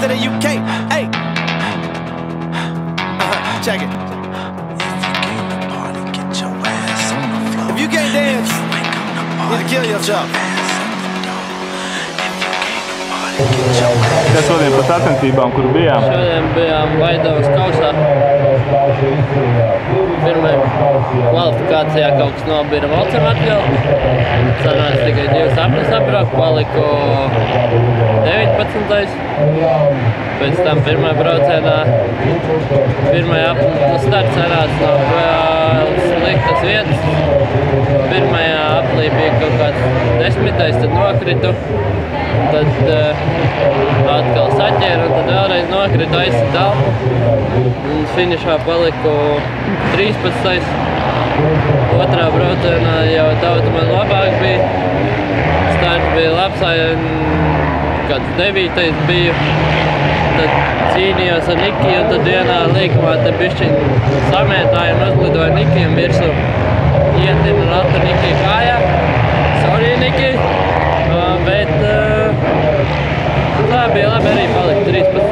to the UK. Hey. Uh-huh. Check it. If you can't dance, you need to kill yourself. Kas šodien par sacensībām, kur bijām? Šodien bijām Vaidavas kausā. Pirmajā kvalifikācijā kaut kas nobira Valcam atļauju. Sanāca tikai divas apnes apbraukt, paliku 19. Pēc tam pirmajā braucienā, pirmajā starts sanāca no sliktas vietas. Pirmajā aplī bija kaut kāds desmitais, tad nokritu. Tad uh, atkal saķēru un tad vēlreiz nokritu aizsi telpu. Un finišā paliku 13. Otrā braucienā jau daudz man labāk bija. Starts bija labs, kāds devītais bija. Tad cīnījos ar Nikiju, tad vienā līkumā te bišķiņ samētāju un uzlidoju Nikijam virsū. Ietin un attu Nikiju kājā. Sorry, Niki! Uh, bet uh, bija labi arī palīdz.